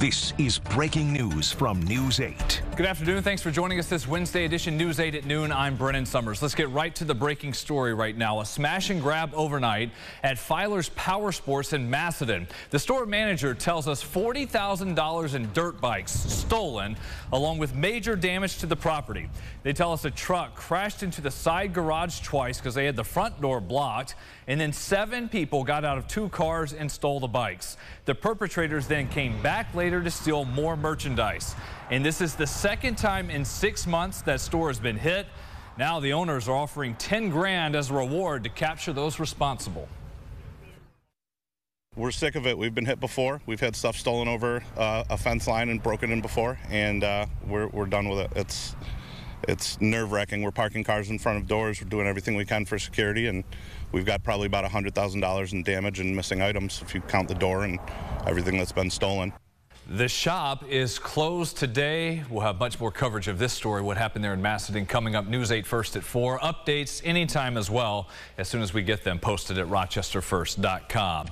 This is breaking news from News 8. Good afternoon. Thanks for joining us this Wednesday edition News 8 at noon. I'm Brennan Summers. Let's get right to the breaking story right now. A smash and grab overnight at Filer's Powersports in Macedon. The store manager tells us $40,000 in dirt bikes stolen along with major damage to the property. They tell us a truck crashed into the side garage twice because they had the front door blocked and then seven people got out of two cars and stole the bikes. The perpetrators then came back later later to steal more merchandise. And this is the second time in six months that store has been hit. Now the owners are offering 10 grand as a reward to capture those responsible. We're sick of it. We've been hit before. We've had stuff stolen over uh, a fence line and broken in before, and uh, we're, we're done with it. It's it's nerve-wracking. We're parking cars in front of doors. We're doing everything we can for security, and we've got probably about $100,000 in damage and missing items if you count the door and everything that's been stolen. The shop is closed today. We'll have much more coverage of this story, what happened there in Macedon, coming up News 8 First at 4. Updates anytime as well, as soon as we get them posted at rochesterfirst.com.